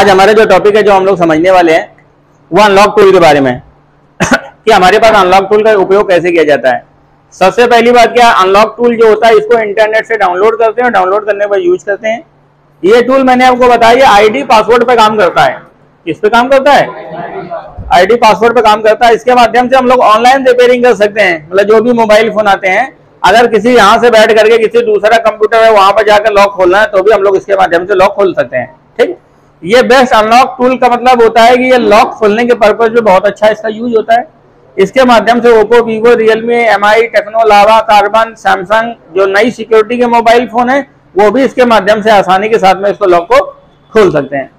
आज हमारे जो टॉपिक है, जो हम लोग समझने वाले हैं, वो अनलॉक टूल के बारे में। कि हमारे पास अनलॉक टूल का उपयोग कैसे किया जाता है? सबसे पहली बात क्या अनलॉक टूल जो होता है, इसको इंटरनेट से डाउनलोड करते हैं डाउनलोड करने पर यूज़ करते हैं। ये टूल मैंने आपको बताया आईडी पासवर्ड पे काम करता है। किस पे काम करता है? आईडी पासवर्ड पे काम करता है। इसके माध्यम से हम लोग ऑनलाइन रिपेयरिंग कर सकते हैं। मतलब जो भी मोबाइल फ़ोन आते हैं, अगर किसी यहाँ से बैठ करके किसी दूसरा कंप्यूटर है, वहाँ पर जाकर लॉक खोलना है तो भी हम लोग इसके माध्यम से लॉक खोल सकते हैं। ठीक? ये बेस्ट अनलॉक टूल का मतलब होता है कि ये लॉक खोलने के पर्पज में बहुत अच्छा इसका यूज़ होता है। इसके माध्यम से Oppo Vivo Realme M I Tecno Lava Karbonn Samsung जो नई सिक्योरिटी के मोबाइल फ़ोन है, वो भी इसके माध्यम से आसानी के साथ में इसको लॉक को खोल सकते हैं।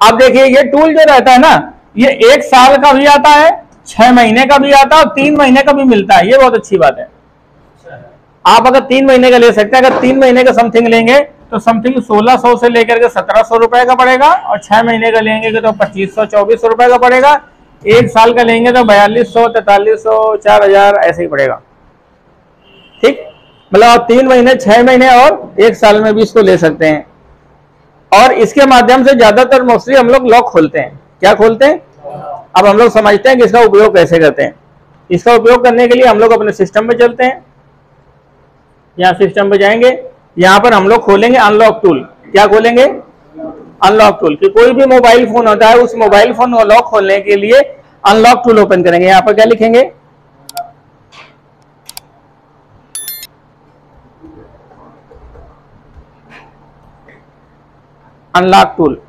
अब देखिए, ये टूल जो रहता है ना, ये एक साल का भी आता है, छह महीने का भी आता है और तीन महीने का भी मिलता है। ये बहुत अच्छी बात है। आप अगर तीन महीने का ले सकते हैं, अगर तीन महीने का समथिंग लेंगे तो समथिंग सोलह सौ से लेकर के सत्रह सौ रुपए का पड़ेगा और छह महीने का लेंगे तो पच्चीस सौ, चौबीस सौ रुपए का पड़ेगा। एक साल का लेंगे तो बयालीस सौ, तैतालीस सौ, चार हज़ार, ऐसे ही पड़ेगा। ठीक? मतलब आप तीन महीने, छह महीने और एक साल में भी इसको ले सकते हैं। और इसके माध्यम से ज़्यादातर मोस्टली हम लोग लॉक खोलते हैं। क्या खोलते हैं? अब हम लोग समझते हैं कि इसका उपयोग कैसे करते हैं। इसका उपयोग करने के लिए हम लोग अपने सिस्टम में चलते हैं। यहाँ सिस्टम पे जाएँगे यहाँ पर हम लोग खोलेंगे अनलॉक टूल क्या खोलेंगे? अनलॉक टूल कि कोई भी मोबाइल फ़ोन होता है, उस मोबाइल फ़ोन को लॉक खोलने के लिए अनलॉक टूल ओपन करेंगे। यहाँ पर क्या लिखेंगे? अनलॉक टूल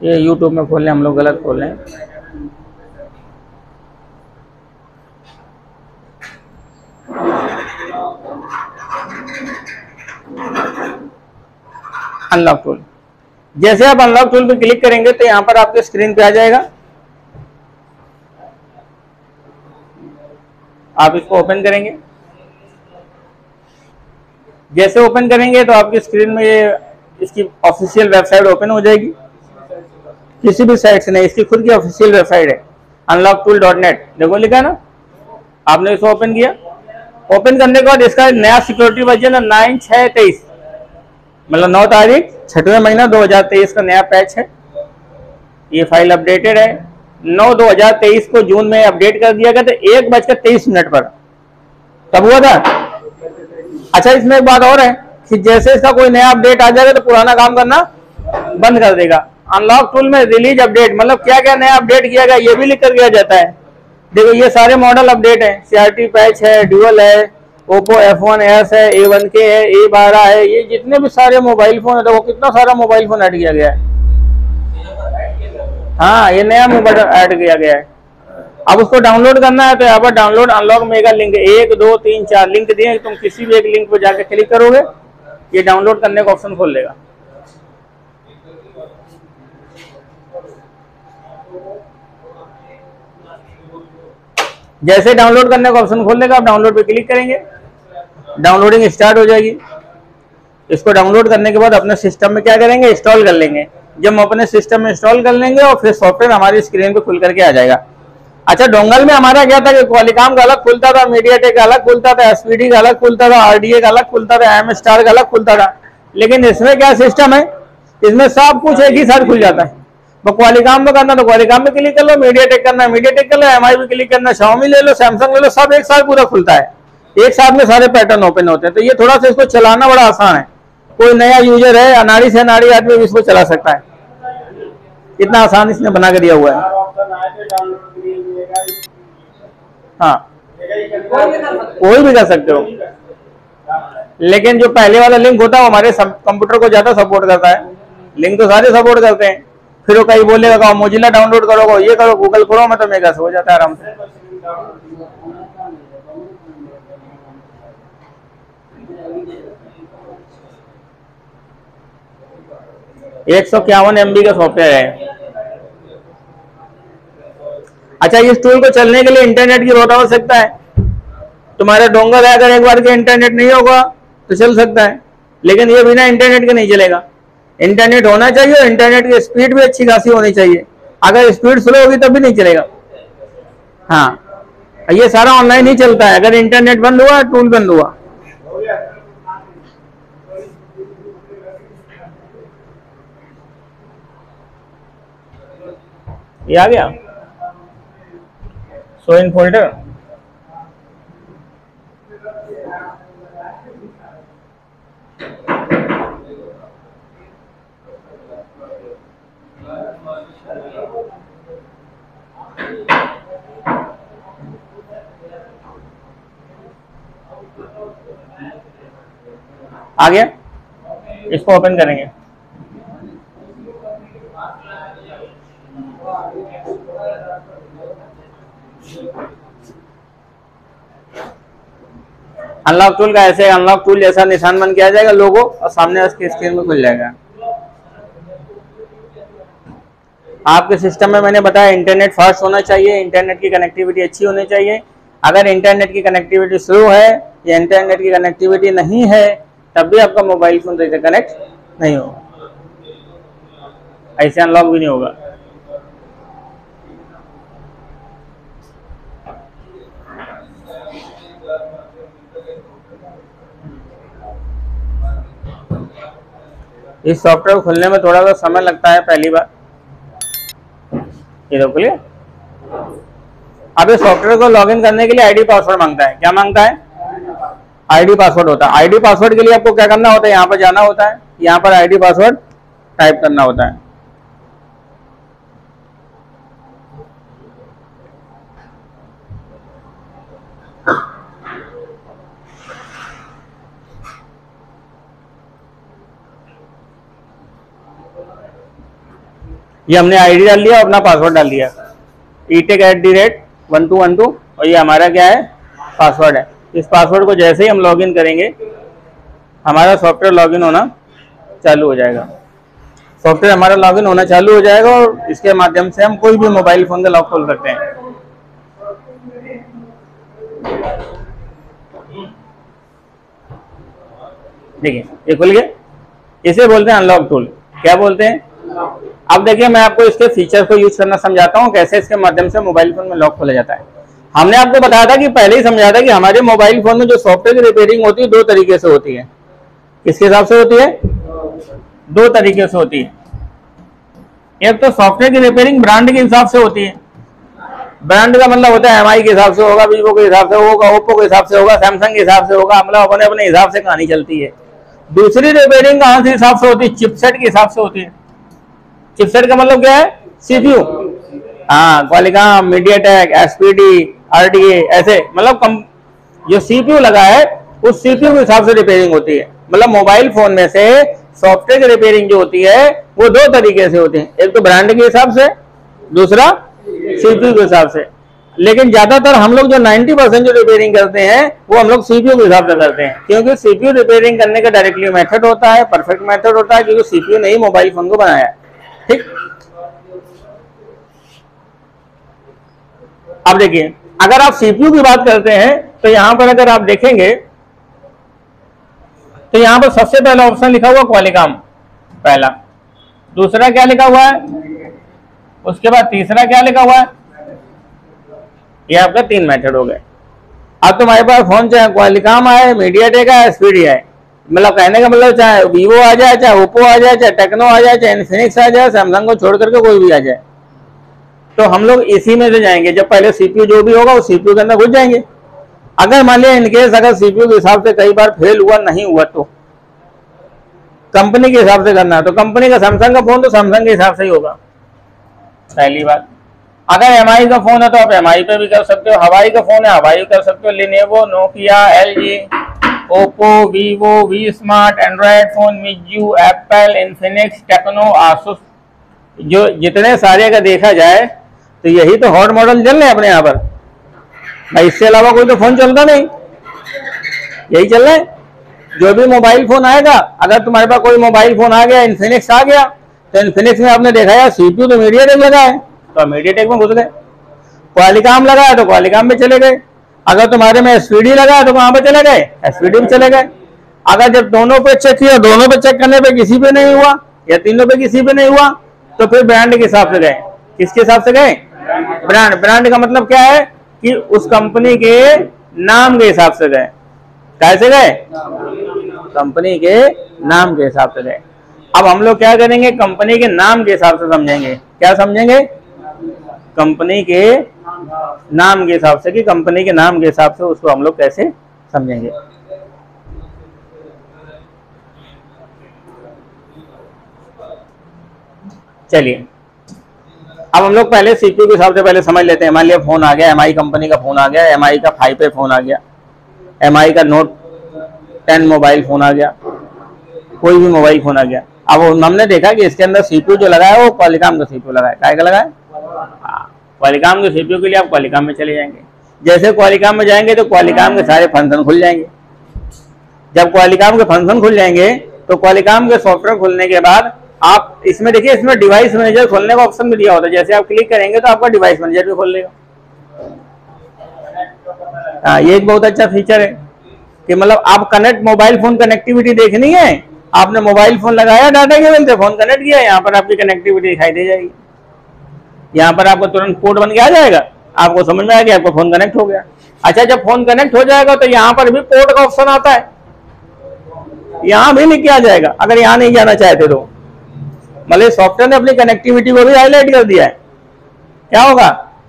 ये यूट्यूब में खोल रहे हम लोग गलत खोल रहे हैं। अनलॉक टूल जैसे आप अनलॉक टूल पर क्लिक करेंगे तो यहाँ पर आपके स्क्रीन पे आ जाएगा। आप इसको ओपन करेंगे। जैसे ओपन करेंगे तो आपकी स्क्रीन में ये इसकी ऑफिशियल वेबसाइट ओपन हो जाएगी। किसी भी साइट से नहीं, इसकी खुद की ऑफिशियल वेबसाइट है। अनलॉक टूल डॉट नेट देखो लिखा ना? आपने इसको ओपन किया। ओपन करने के बाद इसका नया सिक्योरिटी वर्जन है नाइन छः तेईस। मतलब नौ तारीख, छठवें महीना 2023 का नया पैच है। ये फ़ाइल अपडेटेड है। नौ 2023 को जून में अपडेट कर दिया गया था, एक बजकर तेईस मिनट पर। कब हुआ था? अच्छा इसमें एक बात और है कि जैसे इसका कोई नया अपडेट आ जाएगा तो पुराना काम करना बंद कर देगा। अनलॉक टूल में रिलीज़ अपडेट मतलब क्या क्या नया अपडेट किया गया, ये भी लिख कर दिया जाता है। देखो, ये सारे मॉडल अपडेट है। सीआरटी पैच है ड्यूअल है ओप्पो एफ़ वन एस है ए वन के है ए बारह है। ये जितने भी सारे मोबाइल फ़ोन है, देखो, कितना सारा मोबाइल फ़ोन ऐड किया गया है। हाँ ये नया मोबाइल ऐड किया गया है। अब उसको डाउनलोड करना है तो यहाँ पर डाउनलोड अनलॉक मेगा लिंक एक, दो, तीन, चार लिंक दिए तुम किसी भी एक लिंक पर जाकर क्लिक करोगे, ये डाउनलोड करने का ऑप्शन खोल लेगा। जैसे डाउनलोड करने का ऑप्शन खोलने का आप डाउनलोड पे क्लिक करेंगे। डाउनलोडिंग स्टार्ट हो जाएगी। इसको डाउनलोड करने के बाद अपने सिस्टम में क्या करेंगे? इंस्टॉल कर लेंगे। जब हम अपने सिस्टम में इंस्टॉल कर लेंगे और फिर सॉफ्टवेयर हमारी स्क्रीन पे खुल करके आ जाएगा। अच्छा डोंगल में हमारा क्या था कि क्वालिकॉम का अलग खुलता था मीडिया टेक का अलग खुलता था एसपीडी का अलग खुलता था आरडीए का अलग खुलता था एम स्टार का अलग खुलता था। लेकिन इसमें क्या सिस्टम है? इसमें सब कुछ एक ही साथ खुल जाता है। तो काम में करना तो क्वालिकॉम में क्लिक कर लो मीडिया टेक करना मीडिया टेक कर लो एम आई क्लिक करना शाओमी ले लो सैमसंग ले लो, सब एक साथ पूरा खुलता है। एक साथ में सारे पैटर्न ओपन होते हैं। तो ये थोड़ा सा इसको चलाना बड़ा आसान है। कोई नया यूज़र है, अनाड़ी से अनाड़ी आदमी भी इसको चला सकता है। इतना आसान इसने बना के दिया हुआ है। हाँ। कोई भी कर सकते हो। लेकिन जो पहले वाला लिंक होता है, वो हमारे कंप्यूटर को ज़्यादा सपोर्ट करता है। लिंक तो सारे सपोर्ट करते हैं। फिर वो कहीं बोलेगा, कहो, मोजिला डाउनलोड करोगे ये करो, गूगल करो, में तो मेगा हो जाता है आराम से। एक सौ इक्यावन एमबी का सॉफ्टवेयर है। अच्छा इस टूल को चलने के लिए इंटरनेट की बहुत आवश्यकता है। तुम्हारा डोंगर है, अगर एक बार के इंटरनेट नहीं होगा तो चल सकता है। लेकिन ये बिना इंटरनेट के नहीं चलेगा। इंटरनेट होना चाहिए और इंटरनेट की स्पीड भी अच्छी खासी होनी चाहिए। अगर स्पीड स्लो होगी तब भी नहीं चलेगा। हाँ ये सारा ऑनलाइन ही चलता है। अगर इंटरनेट बंद हुआ, टूल बंद हुआ। ये आ गया? सो इन फोल्डर? आ गया? इसको ओपन करेंगे। अनलॉक टूल का ऐसे अनलॉक टूल जैसा निशान बन के आ जाएगा लोगो और सामने उसके स्क्रीन में खुल जाएगा। आपके सिस्टम में मैंने बताया इंटरनेट फास्ट होना चाहिए इंटरनेट की कनेक्टिविटी अच्छी होनी चाहिए। अगर इंटरनेट की कनेक्टिविटी स्लो है या इंटरनेट की कनेक्टिविटी नहीं है तब भी आपका मोबाइल फ़ोन सही से कनेक्ट नहीं होगा। ऐसे अनलॉक भी नहीं होगा। इस सॉफ्टवेयर को खुलने में थोड़ा सा समय लगता है पहली बार। ये देखो खुलिए अब इस सॉफ्टवेयर को लॉगिन करने के लिए आईडी पासवर्ड माँगता है। क्या माँगता है? आईडी पासवर्ड होता है। आईडी पासवर्ड के लिए आपको क्या करना होता है? यहाँ पर जाना होता है। यहाँ पर आईडी पासवर्ड टाइप करना होता है। ये हमने आईडी डाल लिया अपना पासवर्ड डाल दिया e tech at the rate one two one two और ये हमारा क्या है? पासवर्ड है। इस पासवर्ड को जैसे ही हम लॉगिन करेंगे, हमारा सॉफ्टवेयर लॉगिन होना चालू हो जाएगा। सॉफ्टवेयर हमारा लॉगिन होना चालू हो जाएगा और इसके माध्यम से हम कोई भी मोबाइल फ़ोन का लॉक खोल सकते हैं। देखिए, ये खुल गया। इसे बोलते हैं अनलॉक टूल क्या बोलते हैं? अब देखिए, मैं आपको इसके फीचर को यूज़ करना समझाता हूँ, कैसे इसके माध्यम से मोबाइल फ़ोन में लॉक खोला जाता है। हमने आपको बताया था कि पहले ही समझाया था कि हमारे मोबाइल फ़ोन में जो सॉफ्टवेयर की रिपेयरिंग होती है, दो तरीके से होती है। किसके हिसाब से होती है? दो तरीके से होती है। एक तो सॉफ्टवेयर की रिपेयरिंग ब्रांड के हिसाब से होती है। ब्रांड का मतलब होता है एमआई के हिसाब से होगा वीवो के हिसाब से होगा ओप्पो के हिसाब से होगा सैमसंग के हिसाब से होगा मतलब अपने अपने हिसाब से कहानी चलती है। दूसरी रिपेयरिंग कहाँ से हिसाब से होती है? चिपसेट के हिसाब से होती है। चिपसेट का मतलब क्या है? सीपीयू हाँ क्वालिकॉम मीडियाटेक एसपीडी आरडीए ऐसे मतलब कम, जो सीपीयू लगा है, उस सीपीयू के हिसाब से रिपेयरिंग होती है। मतलब मोबाइल फ़ोन में से सॉफ्टवेयर की रिपेयरिंग जो होती है, वो दो तरीके से होती है। एक तो ब्रांड के हिसाब से, दूसरा सीपीयू के हिसाब से। लेकिन ज़्यादातर हम लोग जो 90 परसेंट जो रिपेयरिंग करते हैं, वो हम लोग सीपीयू के हिसाब से करते हैं। क्योंकि सीपीयू रिपेयरिंग करने का डायरेक्टली मेथड होता है परफेक्ट मेथड होता है, क्योंकि सीपीयू ने ही मोबाइल फ़ोन को बनाया ठीक? अब देखिए अगर आप सीपीयू की बात करते हैं तो यहाँ पर अगर आप देखेंगे तो यहाँ पर सबसे पहला ऑप्शन लिखा हुआ क्वालिकॉम पहला। दूसरा क्या लिखा हुआ है? उसके बाद तीसरा क्या लिखा हुआ है? ये आपका तीन मेथड हो गए। अब तुम्हारे पास फ़ोन चाहे क्वालिकॉम आए मीडिया टेक आए एसपीडी आए। मतलब कहने का मतलब चाहे वीवो आ जाए, चाहे ओप्पो आ जाए, चाहे टेक्नो आ जाए, चाहे इन्फिनिक्स आ जाए सैमसंग को छोड़ करके कोई भी आ जाए। तो हम लोग इसी में से जाएँगे। जब पहले सीपीयू जो भी होगा, वो सीपीयू के अंदर घुस जाएँगे। अगर मान लिया इनकेस अगर सीपीयू के हिसाब से कई बार फेल हुआ, नहीं हुआ तो। कंपनी के हिसाब से करना है। तो कंपनी का सैमसंग का फ़ोन तो सैमसंग के हिसाब से ही होगा। पहली बात। अगर एम का फ़ोन है तो आप एम पे भी कर सकते हो। हवाई का फ़ोन है हवाई कर सकते हो। Lenovo Nokia L G Oppo Vivo V smart Android phone Meizu Apple Infinix Tecno Asus जो जितने सारे अगर देखा जाए तो यही तो हॉट मॉडल चल रहे हैं अपने यहाँ पर। भाई, इससे अलावा कोई तो फ़ोन चलता नहीं। यही चल रहा है। जो भी मोबाइल फ़ोन आएगा, अगर तुम्हारे पास कोई मोबाइल फ़ोन आ गया इन्फिनिक्स आ गया तो इन्फिनिक्स में आपने देखा यार सीपीयू तो मीडिया टेक लगा है। तो मीडिया टेक में घुस गए। क्वालिकाम लगा है तो क्वालिकाम में चले गए। अगर तुम्हारे में एसपीडी लगा है तो वहाँ पर चले गए। एसपीडी में चले गए। अगर जब दोनों पे चेक किया, दोनों पे चेक करने पे किसी पे नहीं हुआ, या तीनों पे किसी पे नहीं हुआ तो फिर ब्रांड के हिसाब से गए? किसके हिसाब से गए? ब्रांड ब्रांड का मतलब क्या है कि उस कंपनी के नाम के हिसाब से गए कैसे गए कंपनी के नाम के हिसाब से गए अब हम लोग क्या करेंगे? कंपनी के नाम के हिसाब से समझेंगे। क्या समझेंगे? कंपनी के नाम के हिसाब से कि कंपनी के नाम के हिसाब से उसको हम लोग कैसे समझेंगे? चलिए। अब हम लोग पहले सीपीयू के हिसाब से पहले समझ लेते हैं। लिया फ़ोन आ गया एमआई कंपनी का फ़ोन आ गया एमआई का फाइव पे फ़ोन आ गया एमआई का नोट टेन मोबाइल फ़ोन आ गया, कोई भी मोबाइल फ़ोन आ गया। अब हमने देखा कि इसके अंदर सीपीयू जो लगा है, वो क्वालिकाम का सीपीयू लगा है। काय का लगा है क्वालिकाम के सीपीयू के लिए आप क्वालिकाम में चले जाएँगे। जैसे क्वालिकाम में जाएँगे तो क्वालिकाम के सारे फ़ंक्शन खुल जाएँगे। जब क्वालिकाम के फ़ंक्शन खुल जाएँगे तो क्वालिकाम के सॉफ्टवेयर खुलने के बाद आप इसमें देखिए, इसमें डिवाइस मैनेजर खोलने का ऑप्शन भी दिया होता है। जैसे आप क्लिक करेंगे तो आपका डिवाइस मैनेजर भी खोल लेगा। हाँ ये एक बहुत अच्छा फीचर है कि मतलब आप कनेक्ट मोबाइल फ़ोन कनेक्टिविटी देखनी है। आपने मोबाइल फ़ोन लगाया डाटा केबल से फ़ोन कनेक्ट किया, यहाँ पर आपकी कनेक्टिविटी दिखाई दे जाएगी। यहाँ पर आपको तुरंत पोर्ट बन के आ जाएगा। आपको समझ में आएगा आपका फ़ोन कनेक्ट हो गया। अच्छा जब फ़ोन कनेक्ट हो जाएगा तो यहाँ पर भी पोर्ट का ऑप्शन आता है। यहाँ भी लिख के आ जाएगा, अगर यहाँ नहीं जाना चाहते तो। मतलब सॉफ्टवेयर ने अपनी कनेक्टिविटी को भी हाईलाइट कर दिया है। क्या होगा?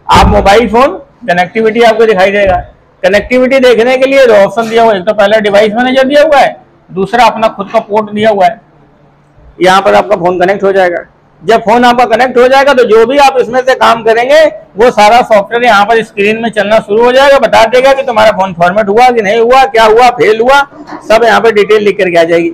आप मोबाइल फ़ोन कनेक्टिविटी आपको दिखाई देगा। कनेक्टिविटी देखने के लिए दो ऑप्शन दिया हुआ है, एक तो पहले डिवाइस मैनेजर दिया हुआ है, दूसरा अपना खुद का पोर्ट दिया हुआ है। यहाँ पर आपका फ़ोन कनेक्ट हो जाएगा। जब फ़ोन आपका कनेक्ट हो जाएगा तो जो भी आप इसमें से काम करेंगे, वो सारा सॉफ्टवेयर यहाँ पर स्क्रीन में चलना शुरू हो जाएगा, बता देगा कि तुम्हारा फ़ोन फॉर्मेट हुआ कि नहीं हुआ, क्या हुआ फेल हुआ, सब यहाँ पर डिटेल लिख करके आ जाएगी।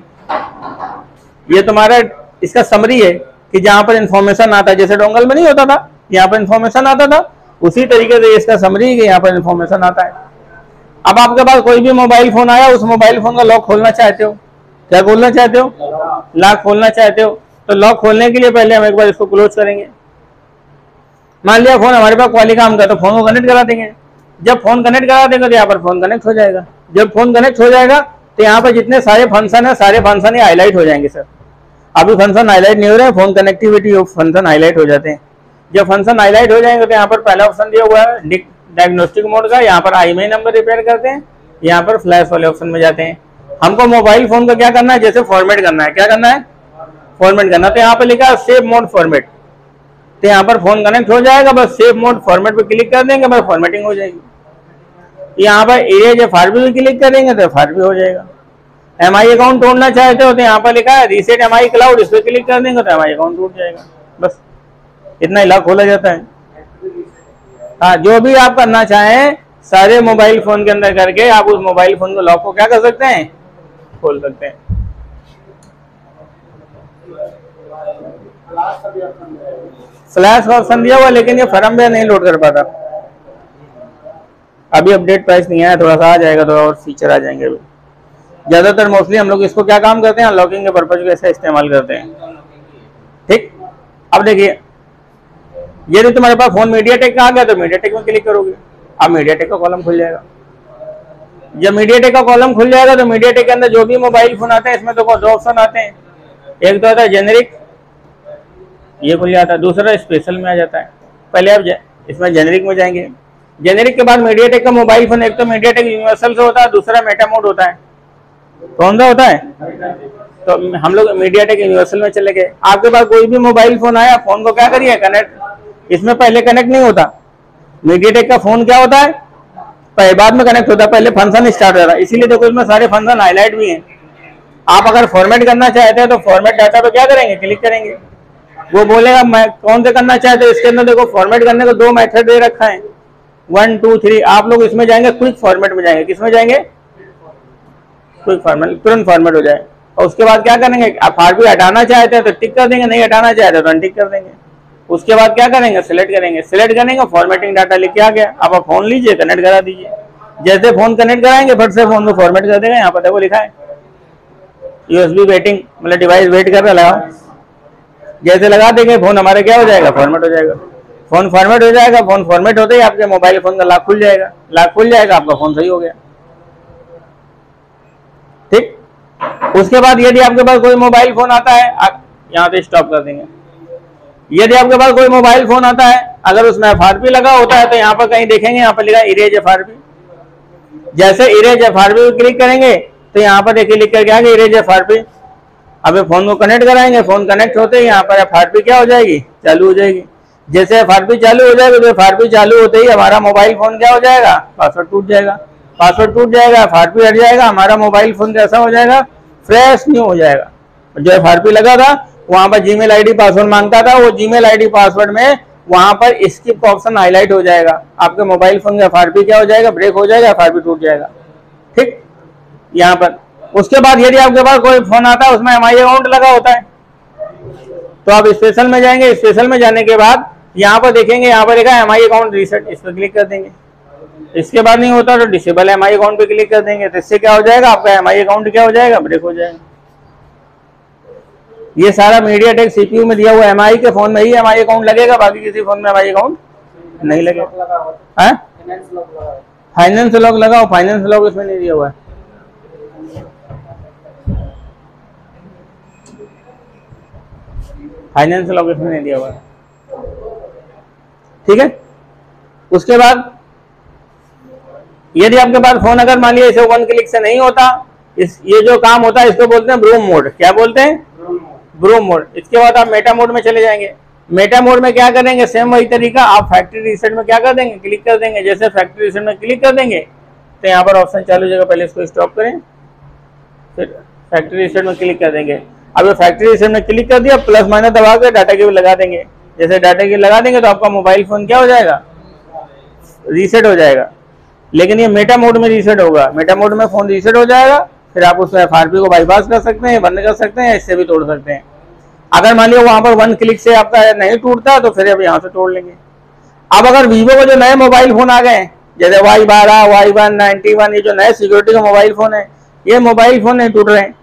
ये तुम्हारा इसका समरी है कि जहाँ पर इंफॉर्मेशन आता है, जैसे डोंगल में नहीं होता था, यहाँ पर इंफॉर्मेशन आता था। उसी तरीके से इसका समरी है कि यहाँ पर इंफॉर्मेशन आता है। अब आपके पास कोई भी मोबाइल फ़ोन आया, उस मोबाइल फ़ोन का लॉक खोलना चाहते हो? क्या खोलना चाहते हो? लॉक खोलना चाहते हो? तो लॉक खोलने के लिए पहले हम एक बार इसको क्लोज करेंगे। मान लिया फ़ोन हमारे पास क्वाली काम का तो फ़ोन को कनेक्ट करा देंगे। जब फ़ोन कनेक्ट करा देंगे तो यहाँ पर फ़ोन कनेक्ट हो जाएगा। जब फ़ोन कनेक्ट हो जाएगा तो यहाँ पर जितने सारे फ़ंक्शन है, सारे फ़ंक्शन ही हाईलाइट हो जाएँगे सर अभी फ़ंक्शन हाईलाइट नहीं हो रहे हैं फ़ोन कनेक्टिविटी फ़ंक्शन हाईलाइट हो जाते हैं। जब फ़ंक्शन हाईलाइट हो जाएँगे तो यहाँ पर पहला ऑप्शन दिया हुआ है डायग्नोस्टिक मोड का, यहाँ पर आई नंबर रिपेयर करते हैं, यहाँ पर फ्लैश वाले ऑप्शन में जाते हैं। हमको मोबाइल फ़ोन का क्या करना है, जैसे फॉर्मेट करना है, क्या करना है? फॉर्मेट करना तो यहाँ पर लिखा है सेफ़ मोड फॉर्मेट तो यहाँ पर फ़ोन कनेक्ट हो जाएगा, बस सेफ़ मोड फॉर्मेट पे क्लिक कर देंगे, बस फॉर्मेटिंग हो जाएगी। यहाँ पर एफ़ आर भी क्लिक करेंगे तो भी हो जाएगा। एम आई अकाउंट तोड़ना चाहते हो तो यहाँ पर लिखा है रीसेट एम आई क्लाउड इस पर क्लिक कर देंगे तो एम आई अकाउंट टूट जाएगा। बस, इतना ही लॉक खोला जाता है। हाँ जो भी आप करना चाहें, सारे मोबाइल फ़ोन के अंदर करके आप उस मोबाइल फ़ोन को लॉक को क्या कर सकते हैं? खोल सकते हैं। फ्लैश का ऑप्शन दिया हुआ, लेकिन ये फर्म नहीं लोड कर पाता। अभी अपडेट प्राइस नहीं आया, थोड़ा सा आ जाएगा, थोड़ा और फीचर आ जाएँगे अभी। ज़्यादातर मोस्टली हम लोग इसको क्या काम करते हैं? अनलॉकिंग के पर्पज को ऐसे इस्तेमाल करते हैं। ठीक? अब देखिए, ये जो तुम्हारे पास फ़ोन मीडिया टेक का आ गया तो मीडिया टेक में क्लिक करोगे। अब मीडिया टेक का कॉलम खुल जाएगा। जब मीडिया टेक का कॉलम खुल जाएगा तो मीडिया टेक के अंदर जो भी मोबाइल फ़ोन आते हैं, इसमें तो दो ऑप्शन आते हैं। एक तो आता है जेनरिक ये खुल जाता है। दूसरा स्पेशल में आ जाता है। पहले आप इसमें जेनरिक में जाएँगे। जेनरिक के बाद मीडिया टेक का मोबाइल फ़ोन एक तो मीडिया टेक यूनिवर्सल से होता है, दूसरा मेटा मोड होता है। कौन सा होता है? तो हम लोग मीडिया टेक यूनिवर्सल में चले गए। आपके पास कोई भी मोबाइल फ़ोन आया फ़ोन को क्या करिए? कनेक्ट इसमें पहले कनेक्ट नहीं होता। मीडिया टेक का फ़ोन क्या होता है? पहले बाद में कनेक्ट होता है। पहले फ़ंक्शन स्टार्ट होता है इसीलिए देखो इसमें सारे फ़ंक्शन हाईलाइट भी हैं। आप अगर फॉर्मेट करना चाहते हैं तो फॉर्मेट डाटा तो क्या करेंगे? क्लिक करेंगे। वो बोलेगा, मैं कौन से करना चाहते हैं? इसके अंदर देखो फॉर्मेट करने को दो मेथड दे रखा है। वन टू थ्री आप लोग इसमें जाएँगे क्विक फॉर्मेट में जाएँगे। किसमें जाएँगे? क्विक फॉर्मेट तुरंत फॉर्मेट हो जाए। और उसके बाद क्या करेंगे? आप आर हटाना चाहते हैं तो टिक कर देंगे, नहीं हटाना चाहते तो अनटिक कर देंगे। उसके बाद क्या करेंगे? सिलेक्ट करेंगे। सिलेक्ट करेंगे फॉर्मेटिंग डाटा लिख आ गया। आप फ़ोन लीजिए कनेक्ट करा दीजिए। जैसे फ़ोन कनेक्ट कराएँगे, फट से फ़ोन को फॉर्मेट कर देगा। यहाँ पर देखो लिखा है। यूएसबी वेटिंग मतलब डिवाइस वेट कर रहा लगाओ जैसे लगा देंगे फ़ोन हमारे क्या हो जाएगा? फॉर्मेट हो जाएगा। फ़ोन फॉर्मेट हो जाएगा फ़ोन फॉर्मेट होते ही आपके मोबाइल फ़ोन का लाख खुल जाएगा। लाख खुल जाएगा, आपका फ़ोन सही हो गया ठीक उसके बाद यदि आपके पास कोई मोबाइल फ़ोन आता है, आप यहाँ पे स्टॉप कर देंगे। यदि आपके पास कोई मोबाइल फ़ोन आता है, अगर उसमें एफ़ लगा होता है तो यहाँ पर कहीं देखेंगे, यहाँ पर लिखा इरेज एफ़ जैसे इरेज एफ़ क्लिक करेंगे तो यहाँ पर देखिए लिख करके आगे इरेज एफ़ अब फ़ोन को कनेक्ट कराएँगे फ़ोन कनेक्ट होते ही यहाँ पर एफआरपी क्या हो जाएगी? चालू हो जाएगी। जैसे एफआरपी चालू हो जाएगी तो एफ़ चालू होते ही हमारा मोबाइल फ़ोन क्या हो जाएगा? पासवर्ड टूट जाएगा। पासवर्ड टूट जाएगा FRP हट जाएगा, हमारा मोबाइल फ़ोन जैसा हो जाएगा फ्रेश न्यू हो जाएगा। जो FRP लगा था, वहाँ पर जीमेल आईडी पासवर्ड माँगता था, वो जीमेल आईडी पासवर्ड में वहाँ पर स्किप का ऑप्शन हाईलाइट हो जाएगा। आपके मोबाइल फ़ोन का एफ़ क्या हो जाएगा ब्रेक हो जाएगा FRP टूट जाएगा। ठीक? यहाँ पर। उसके बाद यदि आपके पास कोई फ़ोन आता है, उसमें MI अकाउंट लगा होता है। तो आप स्पेशल में जाएँगे स्पेशल में जाने के बाद यहाँ पर देखेंगे, यहाँ पर देखा एम अकाउंट रीसेट इस पर क्लिक कर देंगे। इसके बाद नहीं होता तो डिसेबल एम आई अकाउंट पे क्लिक कर देंगे तो इससे क्या हो जाएगा? आपका एम आई अकाउंट क्या हो जाएगा? ब्रेक हो जाएगा। ये सारा मीडिया टेक सीपीयू में दिया हुआ एम आई के फ़ोन में ही एम आई अकाउंट लगेगा, बाकी किसी फ़ोन में एम आई अकाउंट नहीं लगेगा। फाइनेंस लॉक लगाओ फाइनेंस लॉक इसमें नहीं दिया हुआ है। फाइनेंस लॉक इसमें नहीं दिया हुआ है। ठीक है? उसके बाद यदि आपके पास फ़ोन अगर मान लिया इसे वन क्लिक से नहीं होता इस ये जो काम होता है इसको बोलते हैं ब्रूम मोड क्या बोलते हैं? ब्रूम मोड इसके बाद आप मेटा मोड में चले जाएँगे। मेटा मोड में क्या करेंगे? सेम वही तरीका आप फैक्ट्री रिसेट में क्या कर देंगे? क्लिक कर देंगे। जैसे फैक्ट्री रिसेट में क्लिक कर देंगे तो यहाँ पर ऑप्शन चालू जगह पहले इसको स्टॉप करें फिर फैक्ट्री रिसेट में क्लिक कर देंगे। अब ये फैक्ट्री रिसेट में क्लिक कर दिया प्लस माइनस दबा कर डाटा केबल लगा देंगे। जैसे डाटा केबल लगा देंगे तो आपका मोबाइल फ़ोन क्या हो जाएगा? रीसेट हो जाएगा। लेकिन ये मेटा मोड में रीसेट होगा। मेटा मोड में फ़ोन रीसेट हो जाएगा, फिर आप उस एफआरपी को बाईपास कर सकते हैं, बंद कर सकते हैं, इससे भी तोड़ सकते हैं। अगर मान लिया वहाँ पर वन क्लिक से आपका नहीं टूटता तो फिर अब यहाँ से तोड़ लेंगे। अब अगर वीवो के जो नए मोबाइल फ़ोन आ गए, जैसे वाई बारह वाई वन नाइनटी वन ये जो नए सिक्योरिटी का मोबाइल फ़ोन है, ये मोबाइल फ़ोन नहीं टूट रहे हैं।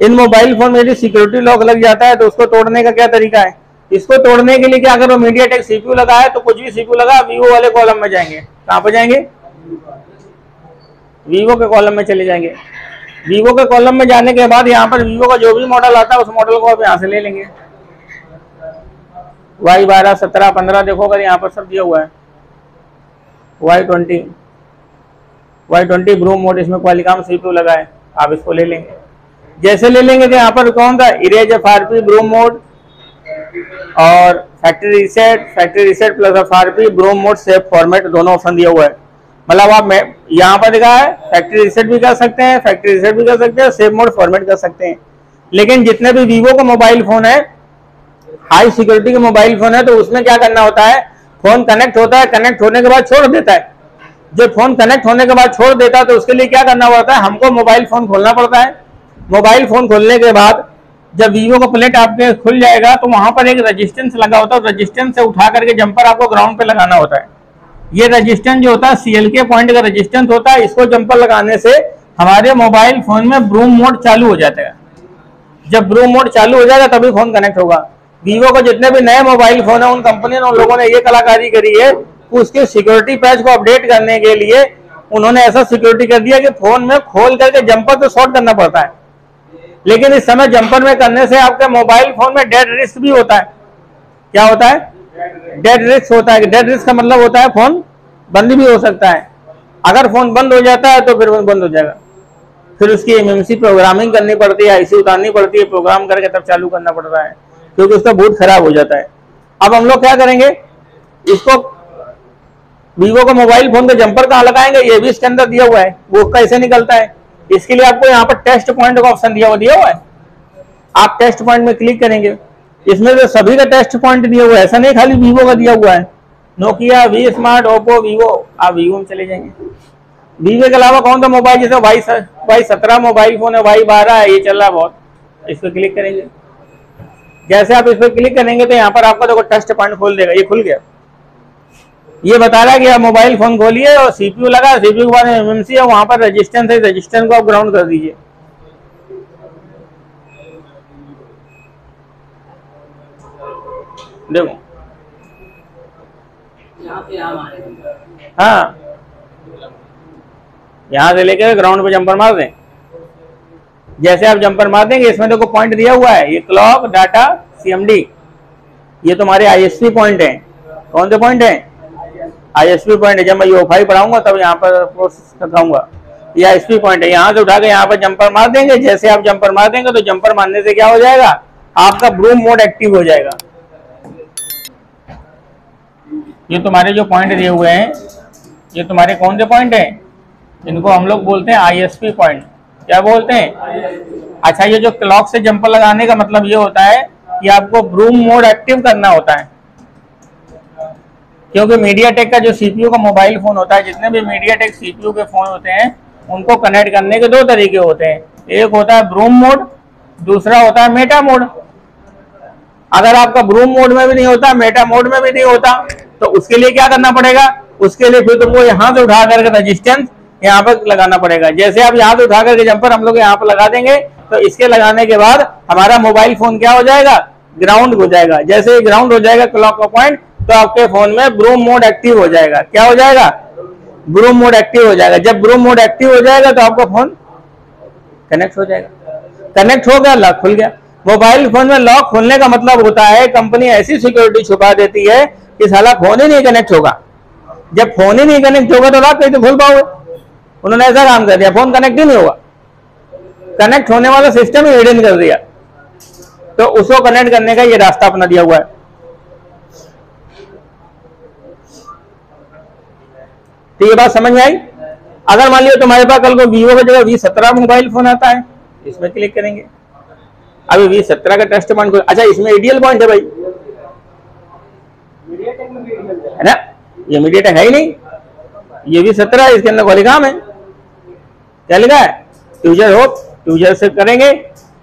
इन मोबाइल फ़ोन में यदि सिक्योरिटी लॉक लग जाता है तो उसको तोड़ने का क्या तरीका है? इसको तोड़ने के लिए क्या अगर वो मीडिया टेक सीपीयू लगा है तो कुछ भी सीपीयू लगा वीवो वाले कॉलम में जाएँगे। कहाँ पर जाएँगे? वीवो के कॉलम में चले जाएँगे। वीवो के कॉलम में जाने के बाद यहाँ पर वीवो का जो भी मॉडल आता है, उस मॉडल को आप यहाँ से ले लेंगे। वाई बारह, सत्रह, पंद्रह देखो, अगर यहाँ पर सब दिया हुआ है। Y twenty Y twenty brom mode इसमें क्वालिकाम लगा है, आप इसको ले लेंगे। जैसे ले लेंगे तो यहाँ पर कौन था erase F R P brom mode और factory reset factory reset plus F R P brom mode safe format दोनों ऑप्शन दिया हुआ है। मतलब आप यहाँ पर देखा है फैक्ट्री रिसेट भी कर सकते हैं फैक्ट्री रिसेट भी कर सकते हैं सेव मोड फॉर्मेट कर सकते हैं। लेकिन जितने भी वीवो का मोबाइल फ़ोन है हाई सिक्योरिटी का मोबाइल फ़ोन है तो उसमें क्या करना होता है? फ़ोन कनेक्ट होता है कनेक्ट होने के बाद छोड़ देता है। जब फ़ोन कनेक्ट होने के बाद छोड़ देता है तो उसके लिए क्या करना होता है? हमको मोबाइल फ़ोन खोलना पड़ता है। मोबाइल फ़ोन खोलने के बाद जब वीवो का प्लेट आपके खुल जाएगा तो वहाँ पर एक रजिस्टेंस लगा होता है रजिस्टेंस से उठा करके जंपर आपको ग्राउंड पे लगाना होता है। ये रजिस्टेंस जो होता है सीएल के पॉइंट का रजिस्टेंस होता है, इसको जंपर लगाने से हमारे मोबाइल फ़ोन में ब्रूम मोड चालू हो जाता है। जब ब्रूम मोड चालू हो जाएगा, तभी फ़ोन कनेक्ट होगा। वीवो को जितने भी नए मोबाइल फ़ोन है, उन कंपनी ने उन लोगों ने ये कलाकारी करी है उसके सिक्योरिटी पैच को अपडेट करने के लिए उन्होंने ऐसा सिक्योरिटी कर दिया कि फ़ोन में खोल करके जंपर तो शॉर्ट करना पड़ता है। लेकिन इस समय जंपर में करने से आपके मोबाइल फ़ोन में डेड रिस्क भी होता है। क्या होता है? डेड रिस्क होता है डेड रिस्क का मतलब होता है फ़ोन बंद भी हो सकता है। अगर फ़ोन बंद हो जाता है तो फिर बंद हो जाएगा। फिर उसकी एमएमसी प्रोग्रामिंग करनी पड़ती है आईसी उतारनी पड़ती है प्रोग्राम करके तब चालू करना पड़ रहा है, क्योंकि उसका बूट खराब हो जाता है। अब हम लोग क्या करेंगे? इसको वीवो का मोबाइल फ़ोन का जंपर कहाँ लगाएँगे? ये भी इसके अंदर दिया हुआ है। वो कैसे निकलता है? इसके लिए आपको यहाँ पर टेस्ट पॉइंट का ऑप्शन दिया हुआ दिया हुआ है। आप टेस्ट पॉइंट में क्लिक करेंगे। इसमें तो सभी का टेस्ट पॉइंट दिया हुआ है। ऐसा नहीं खाली वीवो का दिया हुआ है। Nokia V smart Oppo Vivo आप वीवो में चले जाएँगे। वीवो के अलावा कौन सा मोबाइल जैसे वाई वाई सत्रह मोबाइल फ़ोन है वाई बारह है, ये चल रहा बहुत। इस पर क्लिक करेंगे। जैसे आप इस पर क्लिक करेंगे तो यहाँ पर आपका देखो टेस्ट पॉइंट खोल देगा। ये खुल गया। ये बता रहा है कि आप मोबाइल फ़ोन खोलिए और सीपीयू लगा सीपीयू के बाद एमएमसी है, वहाँ पर रजिस्टेंस है रजिस्टेंस को आप ग्राउंड कर दीजिए। देखो। हाँ। यहाँ से लेकर ग्राउंड पे जंपर मार दें। जैसे आप जंपर मार देंगे, इसमें देखो पॉइंट दिया हुआ है। ये क्लॉक डाटा सीएमडी ये तुम्हारे आईएसपी पॉइंट है। कौन से पॉइंट है? आईएसपी पॉइंट है। जब मैं यूफाई पढ़ाऊँगा, तब यहाँ पर प्रोसेस दिखाऊँगा ये आईएसपी पॉइंट है। यहाँ से उठा के यहाँ पर जंपर मार देंगे। जैसे आप जंपर मार देंगे तो जंपर मारने से क्या हो जाएगा? आपका ब्रूम मोड एक्टिव हो जाएगा। ये तुम्हारे जो पॉइंट दिए हुए हैं, ये तुम्हारे कौन से पॉइंट हैं? इनको हम लोग बोलते हैं आईएसपी पॉइंट क्या बोलते हैं? अच्छा ये जो क्लॉक से जंपर लगाने का मतलब ये होता है कि आपको ब्रूम मोड एक्टिव करना होता है। क्योंकि मीडिया टेक का जो सीपीयू का मोबाइल फ़ोन होता है, जितने भी मीडिया टेक सीपीयू के फ़ोन होते हैं, उनको कनेक्ट करने के दो तरीके होते हैं। एक होता है ब्रूम मोड दूसरा होता है मेटा मोड अगर आपका ब्रूम मोड में भी नहीं होता मेटा मोड में भी नहीं होता तो उसके लिए क्या करना पड़ेगा? उसके लिए फिर तुमको यहाँ से उठा करके रजिस्टेंस यहाँ पर लगाना पड़ेगा। जैसे आप यहाँ से उठा करके जंपर हम लोग यहाँ पर लगा देंगे तो इसके लगाने के बाद हमारा मोबाइल फ़ोन क्या हो जाएगा? ग्राउंड हो जाएगा। जैसे ग्राउंड हो जाएगा क्लॉक का पॉइंट तो आपके फ़ोन में ब्रूम मोड एक्टिव हो जाएगा। क्या हो जाएगा? ब्रूम मोड एक्टिव हो जाएगा। जब ब्रूम मोड एक्टिव हो जाएगा तो आपका फ़ोन कनेक्ट हो जाएगा। कनेक्ट हो गया लॉक खुल गया। मोबाइल फ़ोन में लॉक खोलने का मतलब होता है, कंपनी ऐसी सिक्योरिटी छुपा देती है कि साला फ़ोन ही नहीं कनेक्ट होगा। जब फ़ोन ही नहीं कनेक्ट होगा तो लॉक कैसे खोल पाओगे। उन्होंने ऐसा काम कर दिया फ़ोन कनेक्ट ही नहीं होगा। कनेक्ट होने वाला सिस्टम ही हिडन कर दिया। तो उसको कनेक्ट करने का ये रास्ता अपना दिया हुआ है। तो ये बात समझ में आई? अगर मान लियो तुम्हारे पास कल को वीवो की जगह वी सत्रह मोबाइल फ़ोन आता है, इसमें क्लिक करेंगे। अभी वी सत्रह का टेस्ट पॉइंट अच्छा इसमें आइडियल पॉइंट है भाई। है ना? ये मीडिया है ही नहीं। ये भी सत्रह, इसके अंदर वाली काम है। क्या लिखा है? ट्यूजर हो ट्यूजर से करेंगे,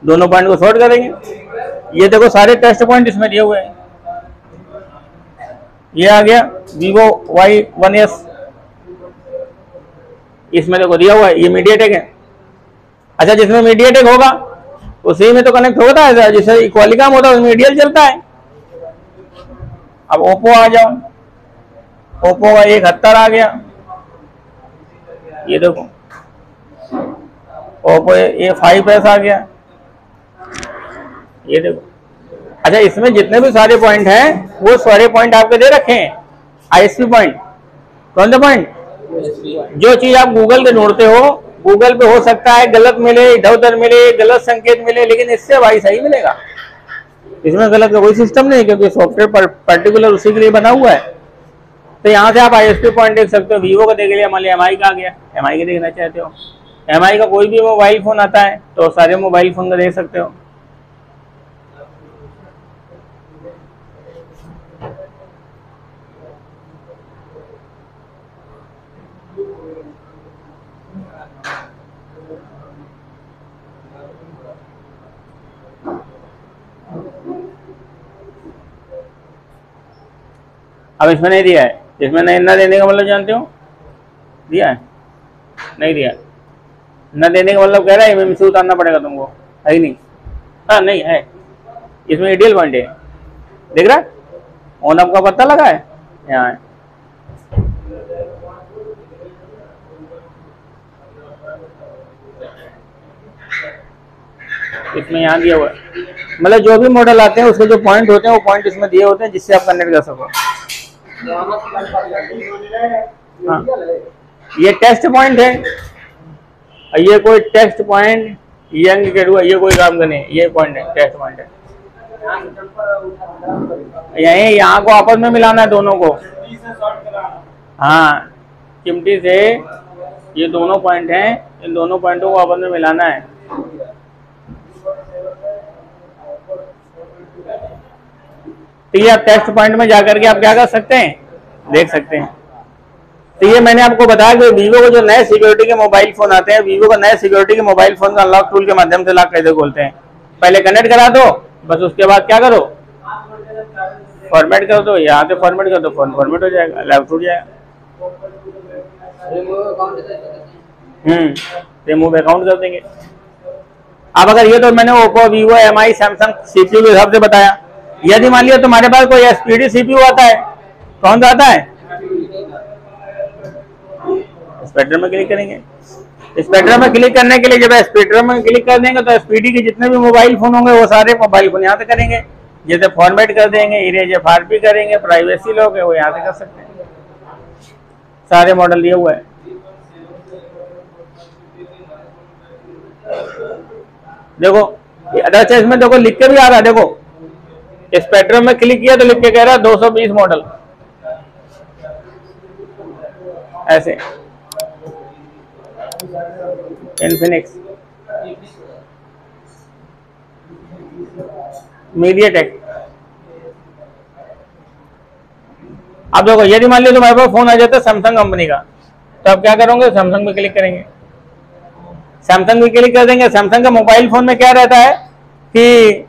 दोनों पॉइंट को शॉर्ट करेंगे। ये देखो, सारे टेस्ट पॉइंट इसमें दिए हुए हैं। ये आ गया वीवो वाई वन एस इसमें देखो, दिया हुआ है, ये मीडियाटेक है। अच्छा जिसमें मीडियाटेक होगा उसी में तो कनेक्ट होता है जिससे इक्वाली काम होता है उसमें मीडियल चलता है। अब ओप्पो आ जाओ। ओप्पो का एक हत्तर आ गया। ये देखो। ओप्पो ए फाइव एस आ गया। ये देखो। अच्छा इसमें जितने भी सारे पॉइंट हैं, वो सारे पॉइंट आपके दे रखे हैं। आईएसपी पॉइंट कौन सा पॉइंट जो चीज़ आप गूगल पे ढूंढते हो गूगल पे हो सकता है गलत मिले इधर उधर मिले गलत संकेत मिले लेकिन इससे भाई सही मिलेगा। इसमें गलत का कोई सिस्टम नहीं क्योंकि सॉफ्टवेयर पर, पर्टिकुलर उसी के लिए बना हुआ है। तो यहाँ से आप आईएसपी पॉइंट देख सकते हो वीवो का देख लिया मान लिया एमआई का आ गया। एम का देखना चाहते हो। एमआई का कोई भी मोबाइल फ़ोन आता है तो सारे मोबाइल फ़ोन का देख सकते हो। अब इसमें नहीं दिया है। इसमें नहीं, न देने का मतलब जानते हो? दिया है? नहीं दिया न देने का मतलब कह रहा है एम से उतारना पड़ेगा तुमको। है ही नहीं। हाँ नहीं है। इसमें आइडियल पॉइंट है। देख रहा है? ऑन अप का पत्ता लगा है। यहाँ है। इसमें यहाँ दिया हुआ है। मतलब जो भी मॉडल आते हैं, उसके जो पॉइंट होते हैं, वो पॉइंट इसमें दिए होते हैं, जिससे आप कनेक्ट कर सको। ये टेस्ट पॉइंट है। ये कोई टेस्ट पॉइंट यंग के ये कोई काम का नहीं ये पॉइंट है टेस्ट पॉइंट है। यही यहाँ को आपस में मिलाना है दोनों को। हाँ चिमटी से ये दोनों पॉइंट हैं, इन दोनों पॉइंटों को आपस में मिलाना है। तो ये आप टेस्ट पॉइंट में जाकर के आप क्या कर सकते हैं? देख सकते हैं। तो ये मैंने आपको बताया कि वीवो को जो नए सिक्योरिटी के मोबाइल फ़ोन आते हैं वीवो को नए सिक्योरिटी के मोबाइल फ़ोन का अनलॉक टूल के माध्यम से लॉक कैसे खोलते हैं। पहले कनेक्ट करा दो, बस उसके बाद क्या करो? फॉर्मेट कर दो, यहाँ से फॉर्मेट कर दो फ़ोन फॉर्मेट हो जाएगा लैपटॉप टूट जाएगा। हम्म रिमूव अकाउंट कर देंगे। अब अगर ये तो मैंने Oppo Vivo M I Samsung CPU के हिसाब से बताया। यदि मान लिया तुम्हारे पास कोई एसपीडी सीपीयू आता है, कौन सा आता है? स्पेक्टर में क्लिक करेंगे। स्पेक्टर में क्लिक करने के लिए जब स्पेक्टर में क्लिक कर देंगे तो एसपीडी के जितने भी मोबाइल फ़ोन होंगे, वो सारे मोबाइल फ़ोन यहाँ से करेंगे। जैसे फॉर्मेट कर देंगे इरेज एफ़ आर करेंगे प्राइवेसी लोग है, वो यहाँ से कर सकते हैं। सारे मॉडल दिए हुए हैं। देखो अच्छा इसमें देखो, लिख के भी आ रहा है, देखो। स्पेक्ट्रम में क्लिक किया तो लिख के कह रहा है 220 मॉडल ऐसे। इन्फिनिक्स मीडिया टेक अब देखो, यदि मान लीजिए तुम्हारे पास फ़ोन आ जाता है सैमसंग कंपनी का तो आप क्या करोगे? सैमसंग में क्लिक करेंगे। सैमसंग में क्लिक कर देंगे। सैमसंग का मोबाइल फ़ोन में क्या रहता है कि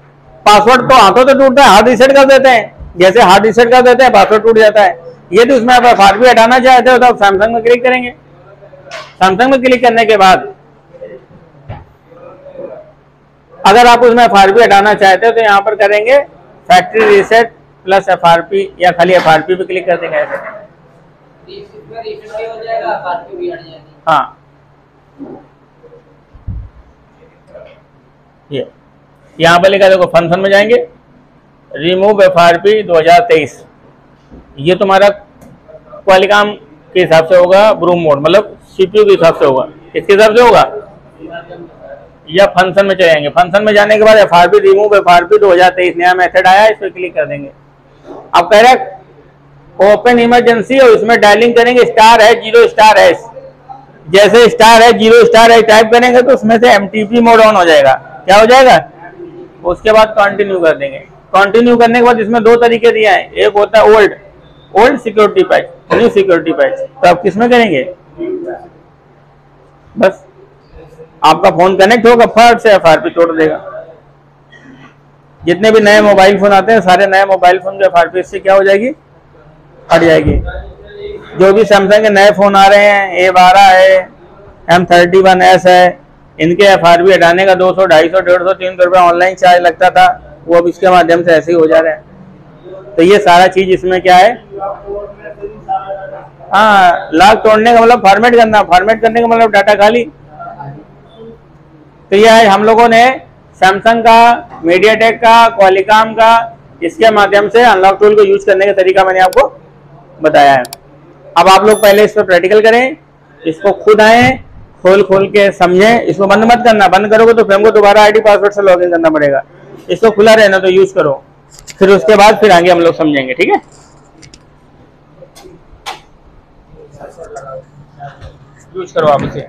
पासवर्ड तो हाथों से टूटता है हार्ड रिसेट कर देते हैं। जैसे हार्ड रिसेट कर देते हैं पासवर्ड टूट जाता है। यदि उसमें आप एफ़ हटाना चाहते हो तो आप सैमसंग में क्लिक करेंगे। सैमसंग में क्लिक करने के बाद अगर आप उसमें एफ़ हटाना चाहते हो तो यहाँ पर करेंगे फैक्ट्री रिसेट प्लस FRP या खाली एफ़ आर पे क्लिक कर देंगे ऐसे। हाँ। ये। यहाँ पर लिखा देखो फ़ंक्शन में जाएँगे। रिमूव एफ़ आर पी दो हज़ार तेईस। ये तुम्हारा क्वालिकाम के हिसाब से होगा ब्रूम मोड मतलब सीपीयू के हिसाब से होगा। किसके हिसाब से होगा? या फ़ंक्शन में चले जाएँगे। फ़ंक्शन में जाने के बाद F R P remove F R P दो हज़ार तेईस, नया मेथड आया, इस पर क्लिक कर देंगे। अब कह रहे ओपन इमरजेंसी और इसमें डायलिंग करेंगे स्टार है ज़ीरो स्टार है। जैसे स्टार है ज़ीरो स्टार है टाइप करेंगे तो उसमें से एमटीपी मोड ऑन हो जाएगा। क्या हो जाएगा? उसके बाद कंटिन्यू कर देंगे। कंटिन्यू करने के बाद इसमें दो तरीके दिया है। एक होता है old old security patch new security patch तो आप किसमें करेंगे? बस। आपका फ़ोन कनेक्ट होगा फर्ट से एफ़ तोड़ देगा। जितने भी नए मोबाइल फ़ोन आते हैं, सारे नए मोबाइल फ़ोन के एफ़ से क्या हो जाएगी? हट जाएगी। जो भी सैमसंग के नए फ़ोन आ रहे हैं ए बारह है एम थर्टी वन एस है इनके एफ़ हटाने का दो सौ, ढाई सौ, डेढ़ सौ, तीन सौ रुपया ऑनलाइन चार्ज लगता था, वो अब इसके माध्यम से ऐसे ही हो जा रहे हैं। तो ये सारा चीज़ इसमें क्या है? हाँ लाख तोड़ने का मतलब फॉर्मेट करना फॉर्मेट करने का मतलब डाटा खाली। तो यह हम लोगों ने सैमसंग का मीडियाटेक का क्वालिकॉम का, इसके माध्यम से अनलॉक टूल को यूज़ करने का तरीका मैंने आपको बताया है। अब आप लोग पहले इस पर प्रैक्टिकल करें, इसको खुद आए खोल खोल के समझे, इसको बंद मत करना। बंद करोगे तो फिर हमको दोबारा आईडी पासवर्ड से लॉगिन करना पड़ेगा। इसको खुला रहना तो यूज़ करो। फिर उसके बाद फिर आगे हम लोग समझेंगे, ठीक है? यूज़ करो आप इसे।